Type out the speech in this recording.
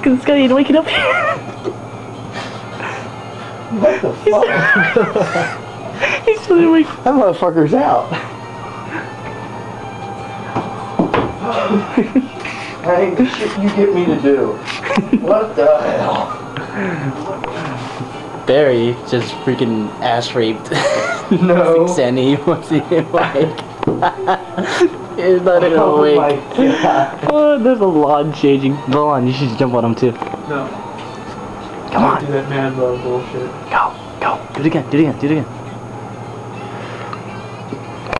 fucking Scotty and waking up here. What the fuck? He's still awake. that motherfucker's out. I ain't the shit you get me to do. What the hell? Barry just freaking ass raped. No. Sandy wants to get like. He's not even awake. Oh my god. Oh, there's a lawn changing. Lawn, you should jump on him too. No. Come on, Do that man bullshit. go, go. Do it again, do it again, do it again.